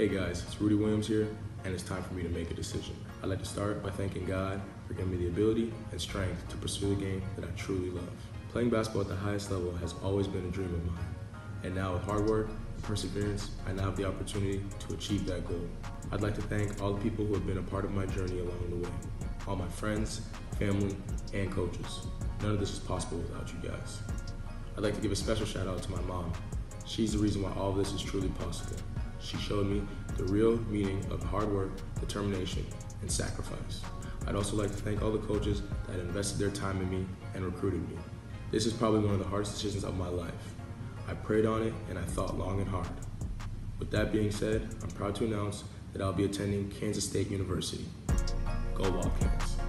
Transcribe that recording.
Hey guys, it's Rudi Williams here, and it's time for me to make a decision. I'd like to start by thanking God for giving me the ability and strength to pursue the game that I truly love. Playing basketball at the highest level has always been a dream of mine, and now with hard work and perseverance, I now have the opportunity to achieve that goal. I'd like to thank all the people who have been a part of my journey along the way, all my friends, family, and coaches. None of this is possible without you guys. I'd like to give a special shout out to my mom. She's the reason why all of this is truly possible. She showed me the real meaning of hard work, determination, and sacrifice. I'd also like to thank all the coaches that invested their time in me and recruited me. This is probably one of the hardest decisions of my life. I prayed on it and I thought long and hard. With that being said, I'm proud to announce that I'll be attending Kansas State University. Go Wildcats.